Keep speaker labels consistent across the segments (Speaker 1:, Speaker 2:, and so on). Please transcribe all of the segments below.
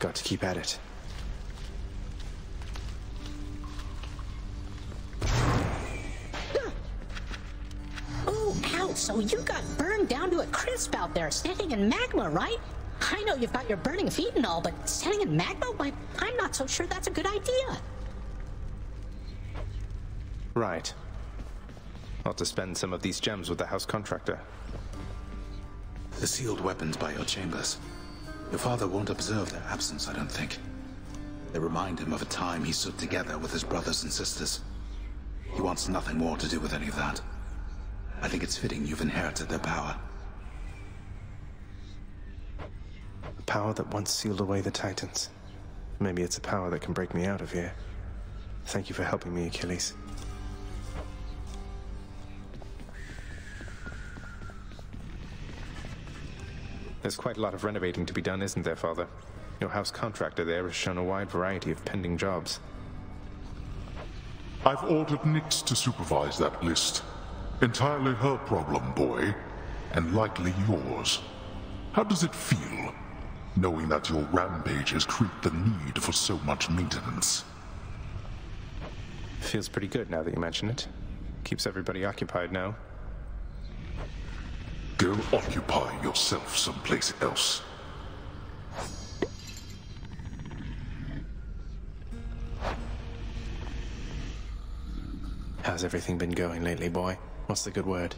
Speaker 1: Got to keep at it.
Speaker 2: Oh, ow, so you got burned down to a crisp out there, standing in magma, right? I know you've got your burning feet and all, but standing in magma? Why, I'm not so sure that's a good idea.
Speaker 1: Right. Ought to spend some of these gems with the house contractor.
Speaker 3: The sealed weapons by your chambers. Your father won't observe their absence, I don't think. They remind him of a time he stood together with his brothers and sisters. He wants nothing more to do with any of that. I think it's fitting you've inherited their power.
Speaker 1: A power that once sealed away the Titans. Maybe it's a power that can break me out of here. Thank you for helping me, Achilles. There's quite a lot of renovating to be done, isn't there, Father? Your house contractor there has shown a wide variety of pending jobs.
Speaker 4: I've ordered Nyx to supervise that list. Entirely her problem, boy, and likely yours. How does it feel, knowing that your rampage has created the need for so much maintenance?
Speaker 1: Feels pretty good now that you mention it. Keeps everybody occupied now.
Speaker 4: Go occupy yourself someplace else.
Speaker 1: How's everything been going lately, boy? What's the good word?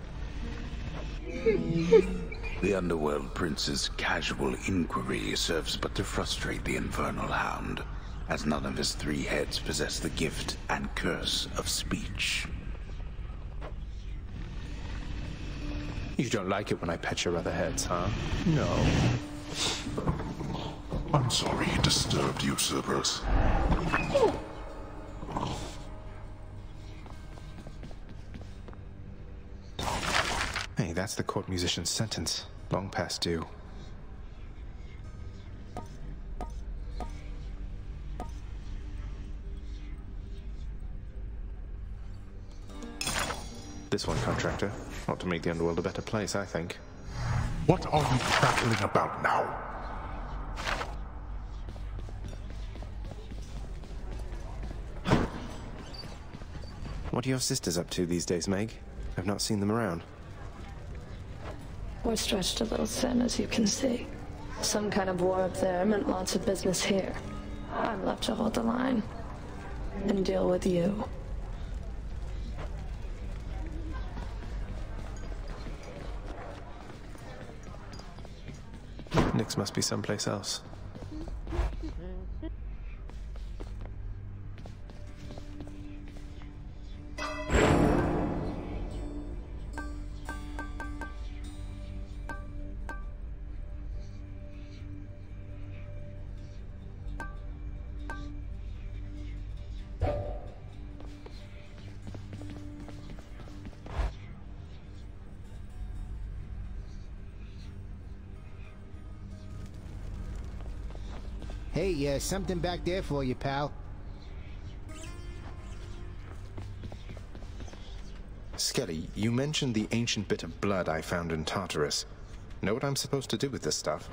Speaker 3: The Underworld Prince's casual inquiry serves but to frustrate the Infernal Hound, as none of his three heads possess the gift and curse of speech.
Speaker 1: You don't like it when I pet your other heads, huh? No.
Speaker 4: I'm sorry he disturbed you, Cerberus.
Speaker 1: Hey, that's the court musician's sentence. Long past due. This one, contractor. Ought to make the underworld a better place, I think.
Speaker 4: What are you prattling about now?
Speaker 1: What are your sisters up to these days, Meg? I've not seen them around.
Speaker 5: We're stretched a little thin, as you can see. Some kind of war up there meant lots of business here. I'm left to hold the line. And deal with you.
Speaker 1: Must be someplace else.
Speaker 6: Hey, uh, something back there for you, pal.
Speaker 1: Skelly, you mentioned the ancient bit of blood I found in Tartarus. Know what I'm supposed to do with this stuff?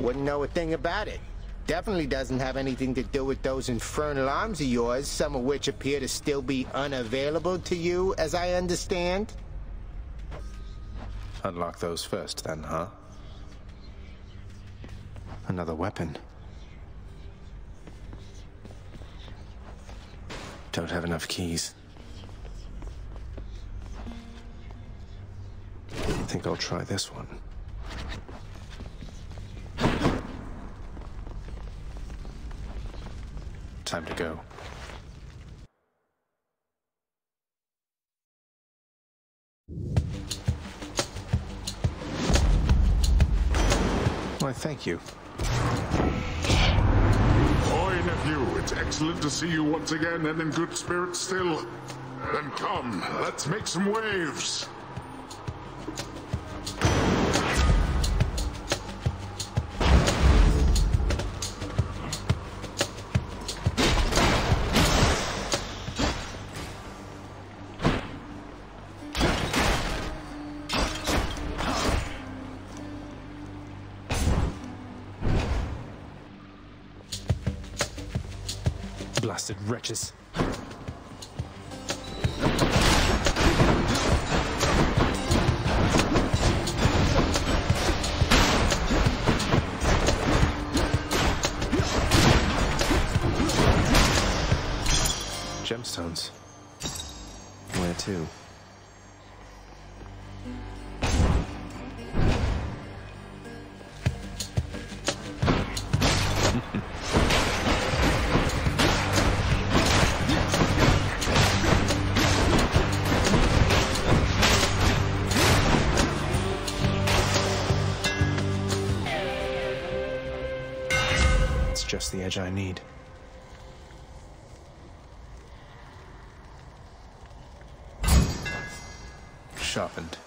Speaker 6: Wouldn't know a thing about it. Definitely doesn't have anything to do with those infernal arms of yours, some of which appear to still be unavailable to you, as I understand.
Speaker 1: Unlock those first, then, huh? Another weapon. Don't have enough keys. I think I'll try this one. Time to go. Why, thank you.
Speaker 4: Boy, nephew, it's excellent to see you once again and in good spirits still. Then come, let's make some waves.
Speaker 1: Blasted wretches. It's just the edge I need. Sharpened.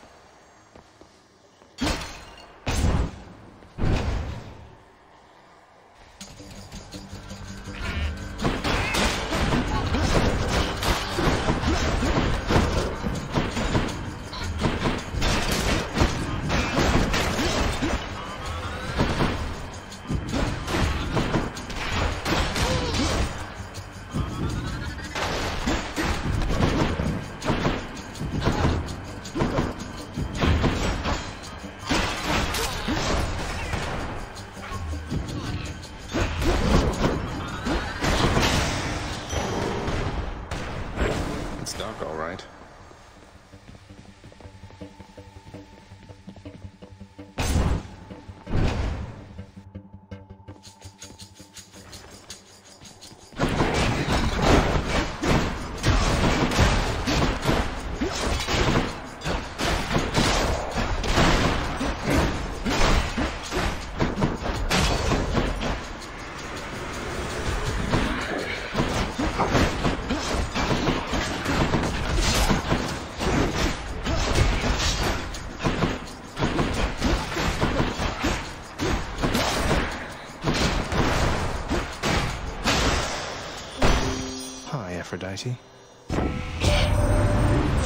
Speaker 1: Hi, Aphrodite.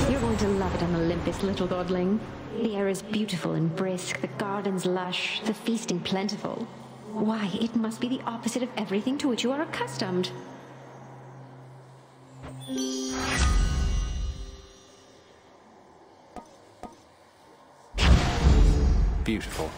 Speaker 7: You're going to love it on Olympus, little godling. The air is beautiful and brisk, the gardens lush, the feasting plentiful. Why, it must be the opposite of everything to which you are accustomed.
Speaker 1: Beautiful.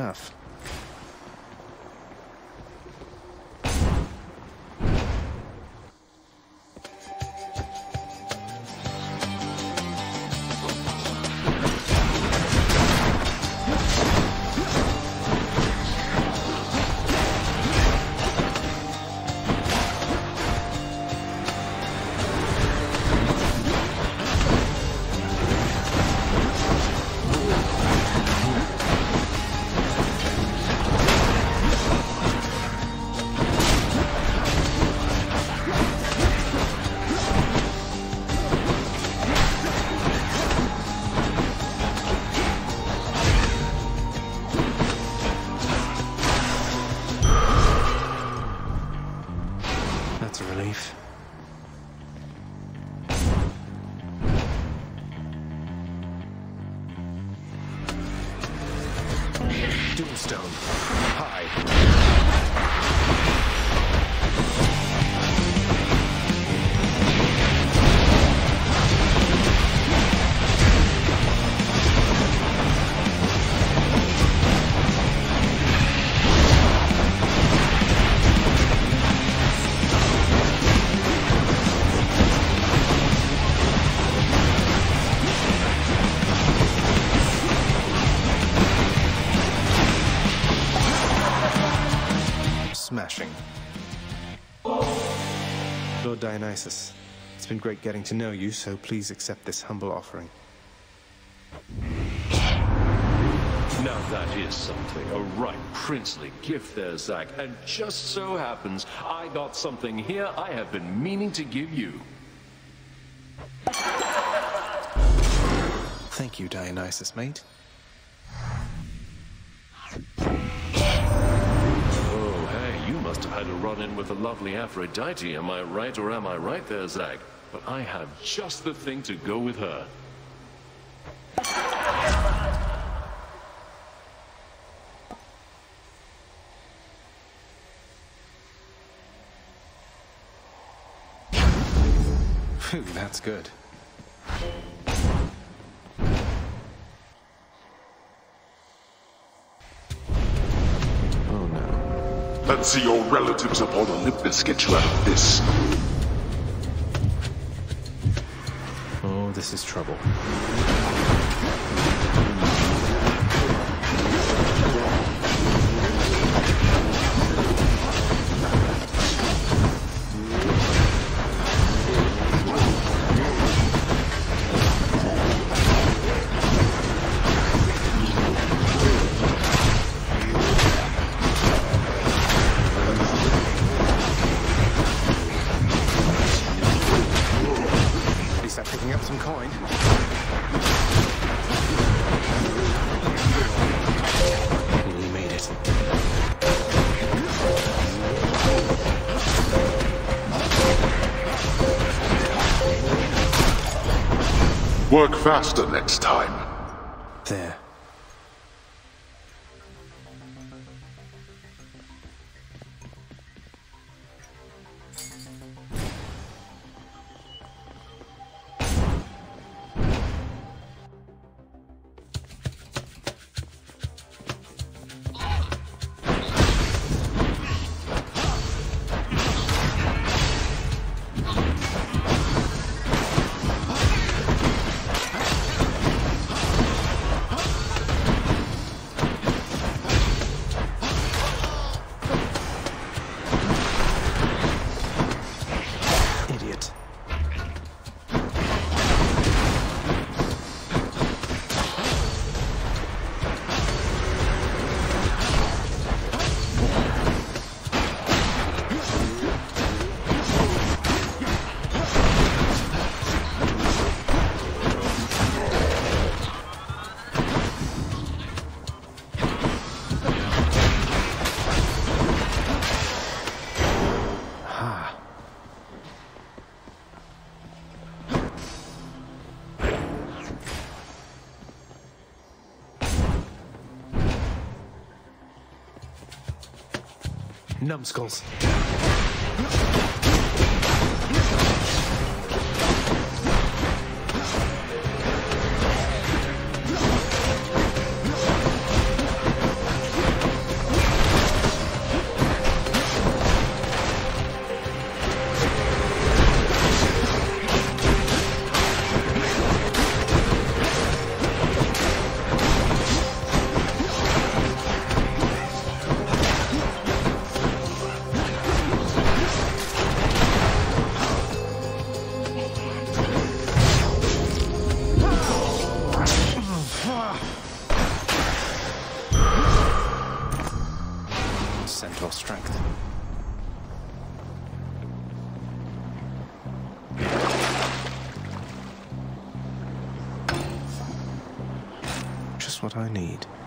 Speaker 1: Enough. That's a relief. Doomstone. Dionysus, it's been great getting to know you, so please accept this humble offering.
Speaker 8: Now that is something, a right princely gift there, Zag. And just so happens, I got something here I have been meaning to give you.
Speaker 1: Thank you, Dionysus, mate.
Speaker 8: Oh, hey, you must have had a run-in with the lovely Aphrodite, am I right or am I right there, Zag? But I have just the thing to go with her.
Speaker 1: That's good.
Speaker 4: See your relatives upon Olympus get you out of this.
Speaker 1: Oh, this is trouble.
Speaker 4: Work faster next time.
Speaker 1: Numbskulls. What I need.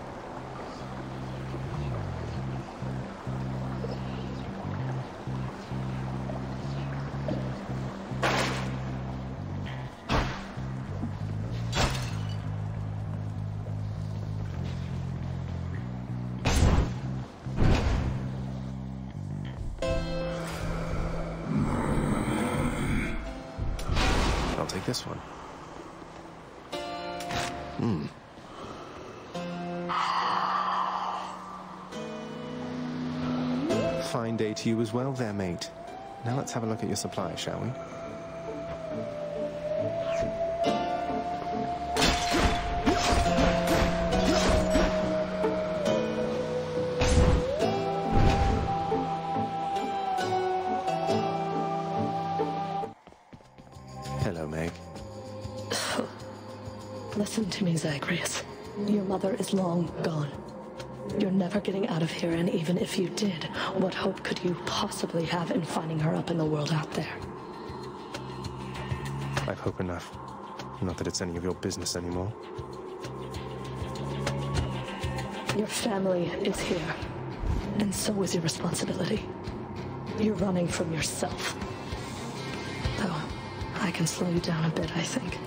Speaker 1: well there, mate. Now let's have a look at your supply, shall we? Hello, Meg.
Speaker 5: Listen to me, Zagreus. Your mother is long gone. You're never getting out of here, and even if you did, what hope could you possibly have in finding her up in the world out there?
Speaker 1: I've hope enough. Not that it's any of your business anymore.
Speaker 5: Your family is here, and so is your responsibility. You're running from yourself. Though, I can slow you down a bit, I think.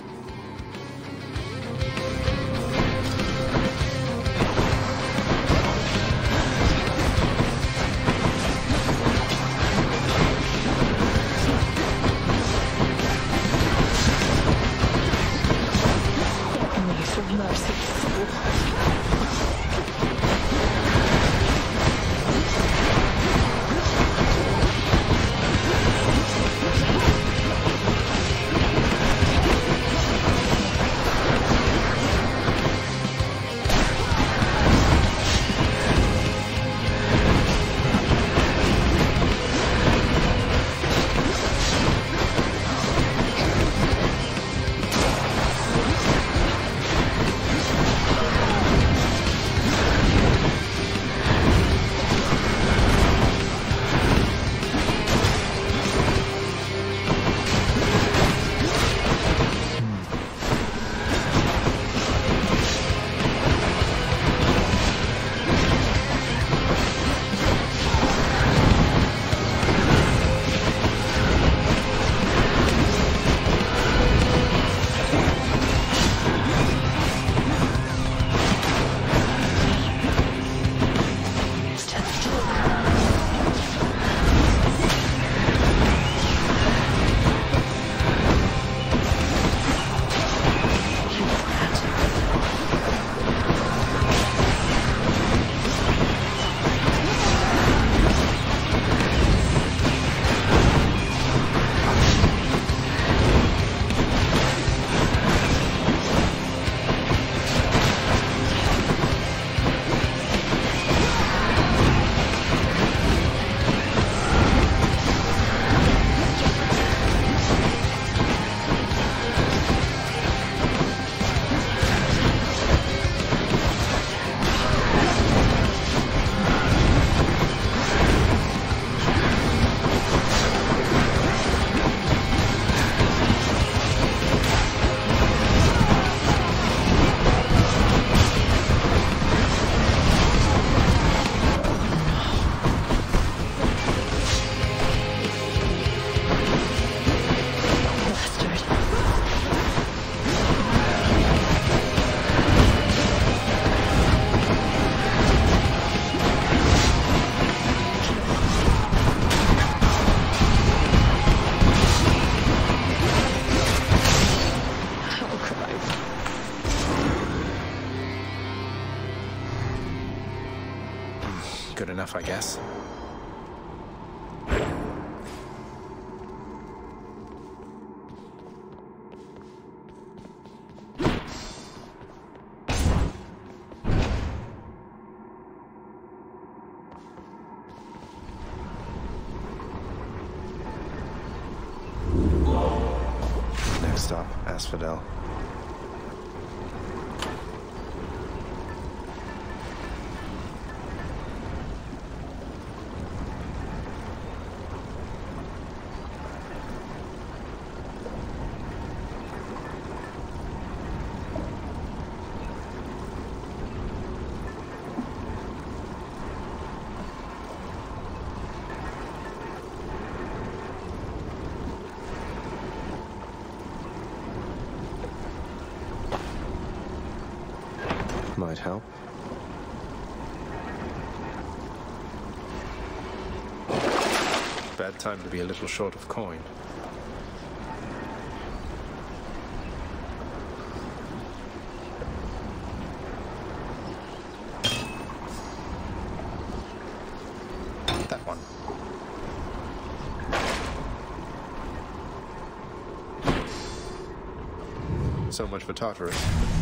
Speaker 1: Help. Bad time to be a little short of coin. That one. So much for Tartarus.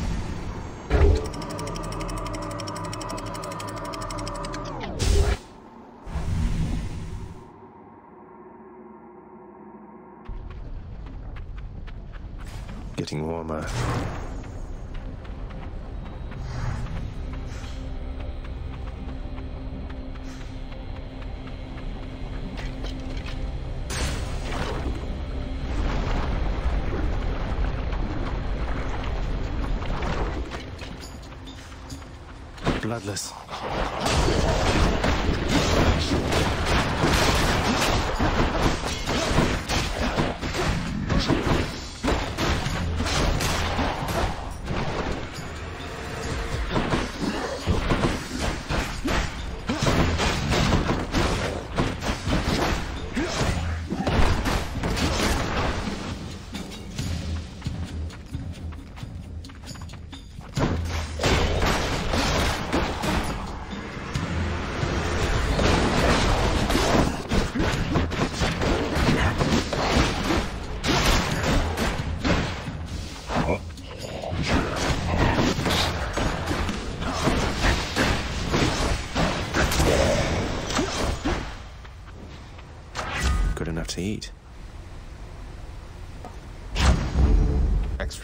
Speaker 1: getting warmer. Bloodless.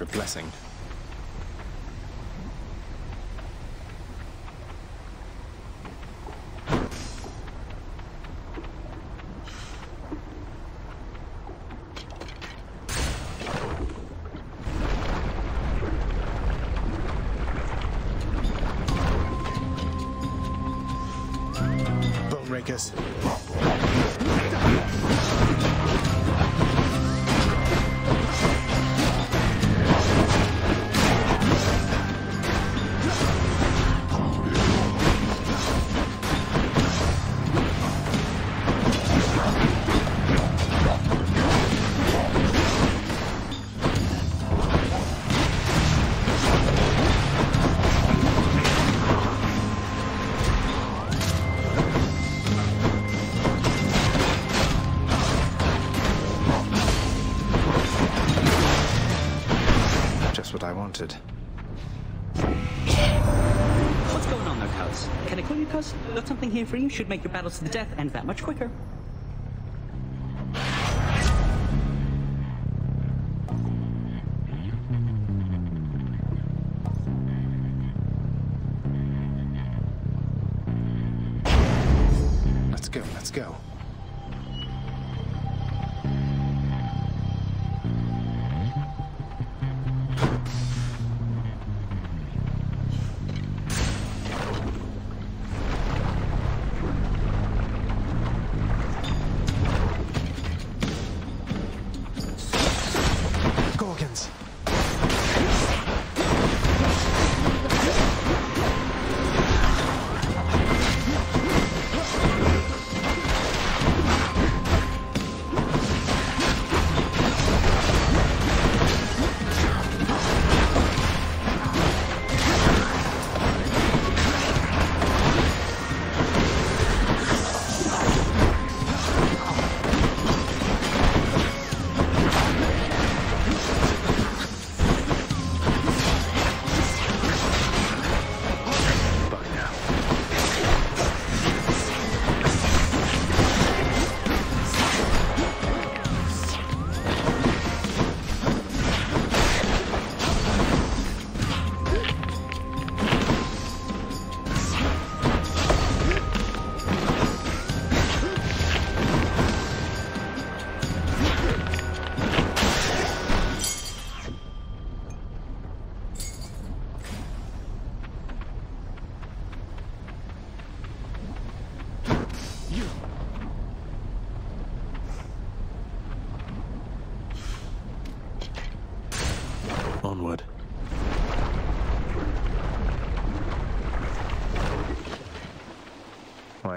Speaker 1: Extra blessing.
Speaker 9: For you. Should make your battles to the death end that much quicker.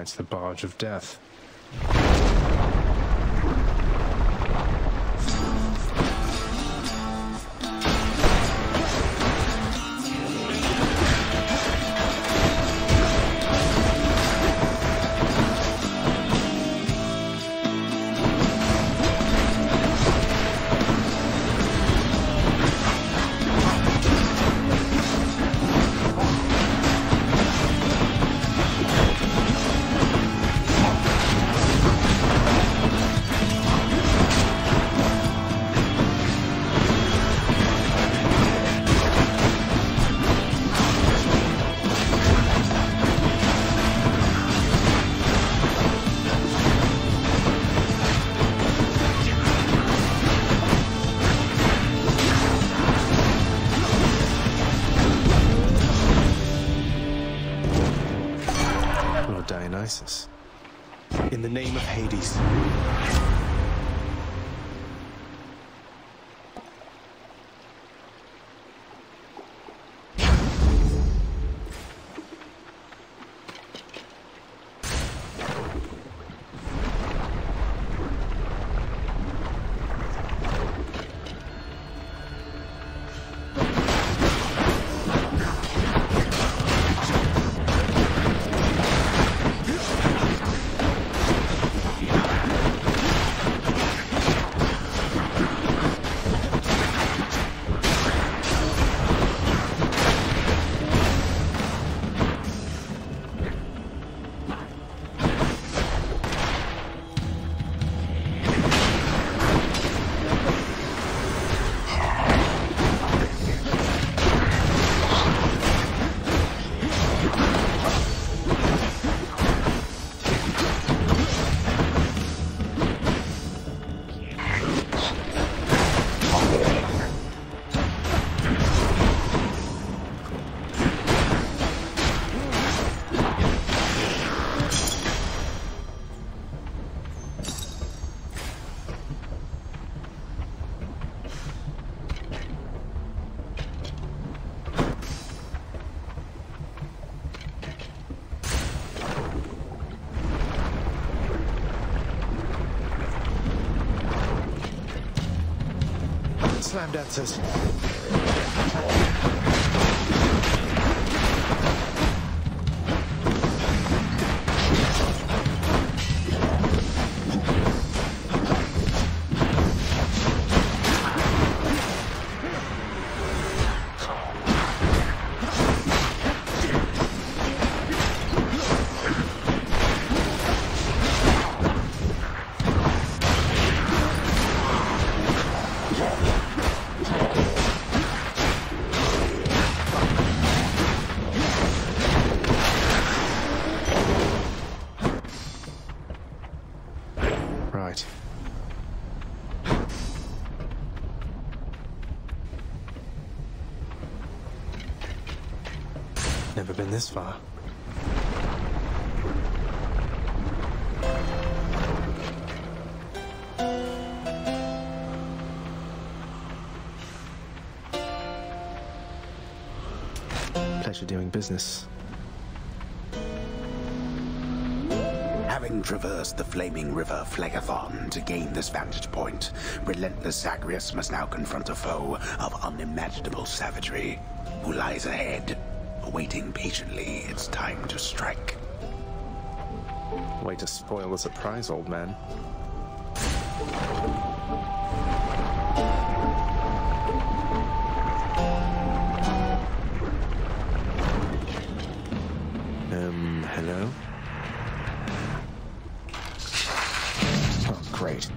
Speaker 1: It's the Barge of Death. Slam dancers. Never been this far. Pleasure doing business.
Speaker 3: Having traversed the flaming river Phlegethon to gain this vantage point, relentless Zagreus must now confront a foe of unimaginable savagery, who lies ahead, awaiting patiently its time to strike.
Speaker 1: Way to spoil the surprise, old man. Um, hello? Oh, great.